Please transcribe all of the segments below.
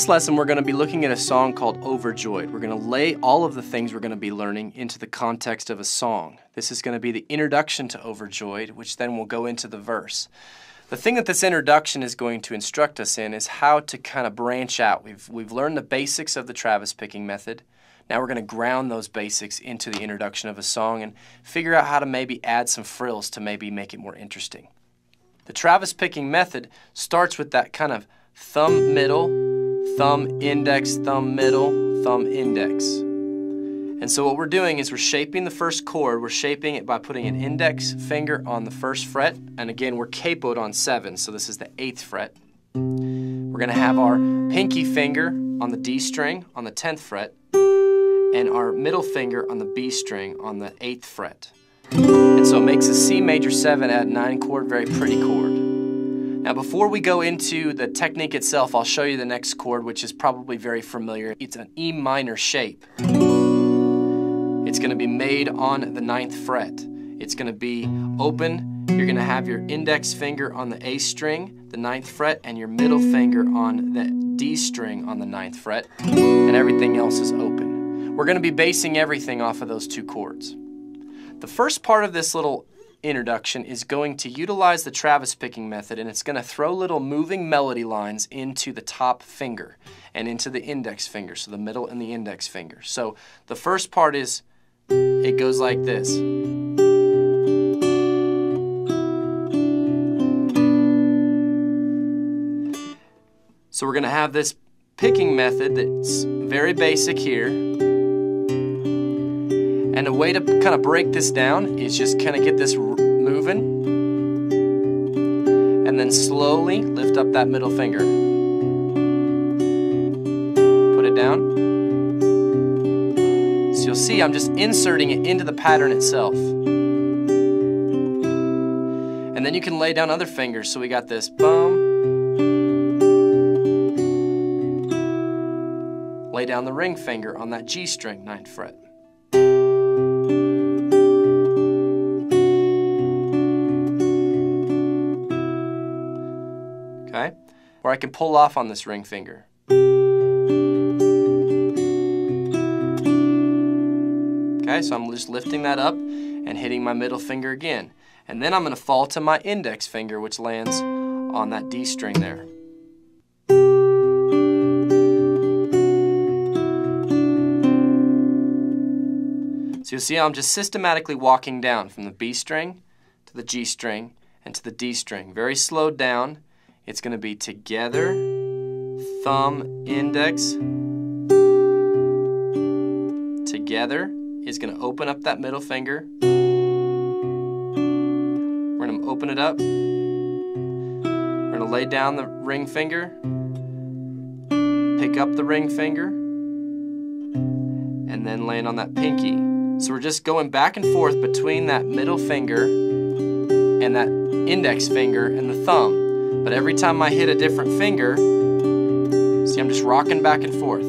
this lesson, we're going to be looking at a song called Overjoyed. We're going to lay all of the things we're going to be learning into the context of a song. This is going to be the introduction to Overjoyed, which then will go into the verse. The thing that this introduction is going to instruct us in is how to kind of branch out. We've, we've learned the basics of the Travis picking method. Now we're going to ground those basics into the introduction of a song and figure out how to maybe add some frills to maybe make it more interesting. The Travis picking method starts with that kind of thumb middle, thumb index, thumb middle, thumb index. And so what we're doing is we're shaping the first chord. We're shaping it by putting an index finger on the first fret. And again, we're capoed on 7, so this is the 8th fret. We're to have our pinky finger on the D string on the 10th fret and our middle finger on the B string on the 8th fret. And so it makes a C major 7 add 9 chord very pretty chord. Now before we go into the technique itself, I'll show you the next chord, which is probably very familiar. It's an E minor shape. It's going to be made on the ninth fret. It's going to be open. You're going to have your index finger on the A string, the ninth fret, and your middle finger on the D string on the ninth fret, and everything else is open. We're going to be basing everything off of those two chords. The first part of this little introduction is going to utilize the Travis picking method and it's going to throw little moving melody lines into the top finger and into the index finger, so the middle and the index finger. So the first part is, it goes like this. So we're going to have this picking method that's very basic here. And a way to kind of break this down is just kind of get this moving. And then slowly lift up that middle finger. Put it down. So you'll see I'm just inserting it into the pattern itself. And then you can lay down other fingers. So we got this bum. Lay down the ring finger on that G string, 9th fret. Okay? Or I can pull off on this ring finger. Okay, so I'm just lifting that up and hitting my middle finger again. And then I'm going to fall to my index finger, which lands on that D string there. So you'll see I'm just systematically walking down from the B string to the G string and to the D string. Very slowed down it's going to be together, thumb, index, together is going to open up that middle finger. We're going to open it up. We're going to lay down the ring finger, pick up the ring finger, and then land on that pinky. So we're just going back and forth between that middle finger and that index finger and the thumb. But every time I hit a different finger, see I'm just rocking back and forth.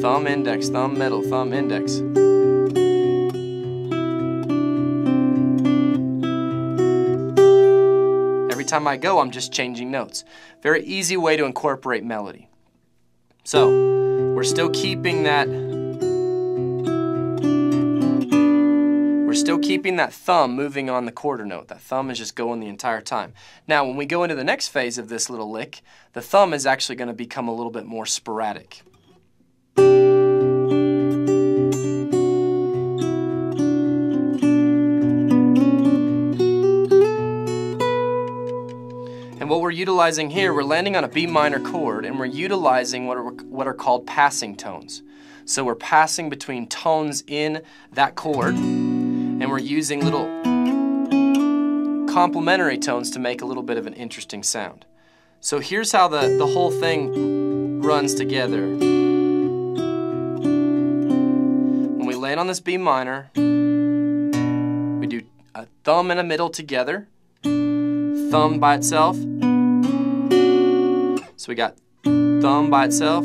Thumb, index, thumb, middle, thumb, index. Every time I go, I'm just changing notes. Very easy way to incorporate melody. So, we're still keeping that still keeping that thumb moving on the quarter note. That thumb is just going the entire time. Now, when we go into the next phase of this little lick, the thumb is actually going to become a little bit more sporadic. And what we're utilizing here, we're landing on a B minor chord and we're utilizing what are, what are called passing tones. So we're passing between tones in that chord and we're using little complementary tones to make a little bit of an interesting sound. So here's how the, the whole thing runs together. When we land on this B minor, we do a thumb and a middle together, thumb by itself. So we got thumb by itself,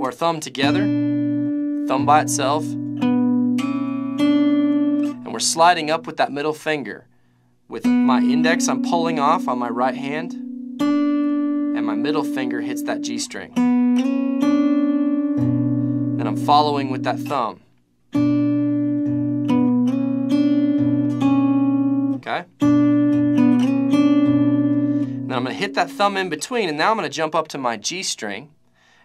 or thumb together, thumb by itself, we're sliding up with that middle finger. With my index, I'm pulling off on my right hand, and my middle finger hits that G string. And I'm following with that thumb. Okay? Now I'm going to hit that thumb in between, and now I'm going to jump up to my G string,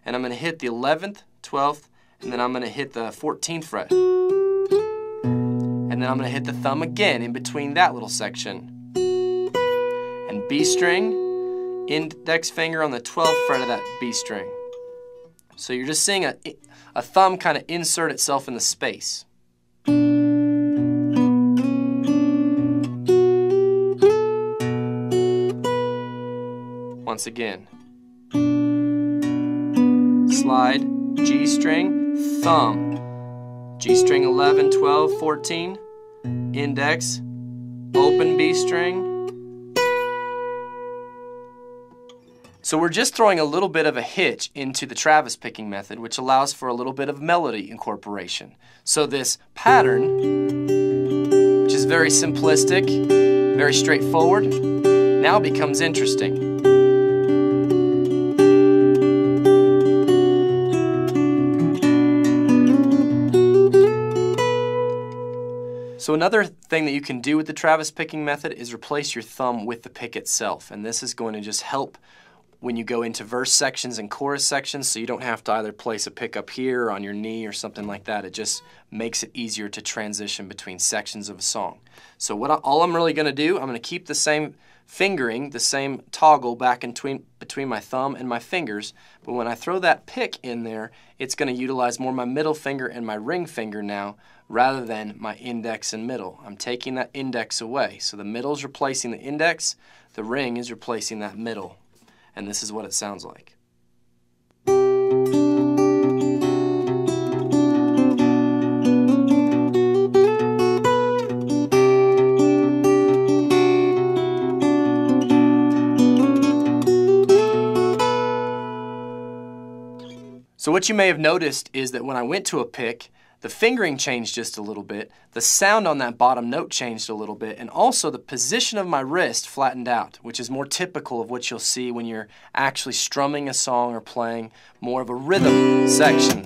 and I'm going to hit the 11th, 12th, and then I'm going to hit the 14th fret. And then I'm going to hit the thumb again in between that little section. And B string, index finger on the 12th fret of that B string. So you're just seeing a, a thumb kind of insert itself in the space. Once again. Slide, G string, thumb. G string 11, 12, 14, index, open B string. So we're just throwing a little bit of a hitch into the Travis picking method, which allows for a little bit of melody incorporation. So this pattern, which is very simplistic, very straightforward, now becomes interesting. So another thing that you can do with the Travis picking method is replace your thumb with the pick itself. And this is going to just help when you go into verse sections and chorus sections so you don't have to either place a pick up here or on your knee or something like that. It just makes it easier to transition between sections of a song. So what I, all I'm really going to do, I'm going to keep the same fingering, the same toggle back in between, between my thumb and my fingers, but when I throw that pick in there, it's going to utilize more my middle finger and my ring finger now rather than my index and middle. I'm taking that index away. So the middle is replacing the index, the ring is replacing that middle. And this is what it sounds like. So what you may have noticed is that when I went to a pick, the fingering changed just a little bit, the sound on that bottom note changed a little bit, and also the position of my wrist flattened out, which is more typical of what you'll see when you're actually strumming a song or playing more of a rhythm section,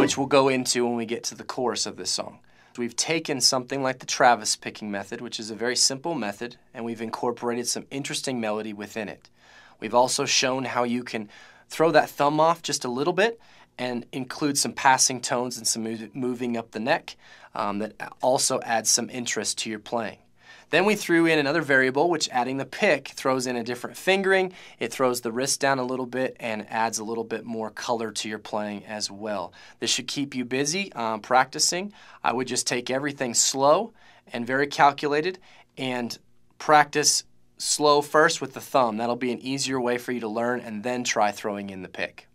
which we'll go into when we get to the chorus of this song. We've taken something like the Travis picking method, which is a very simple method, and we've incorporated some interesting melody within it. We've also shown how you can throw that thumb off just a little bit and include some passing tones and some moving up the neck um, that also adds some interest to your playing. Then we threw in another variable, which adding the pick throws in a different fingering. It throws the wrist down a little bit and adds a little bit more color to your playing as well. This should keep you busy um, practicing. I would just take everything slow and very calculated and practice slow first with the thumb. That'll be an easier way for you to learn and then try throwing in the pick.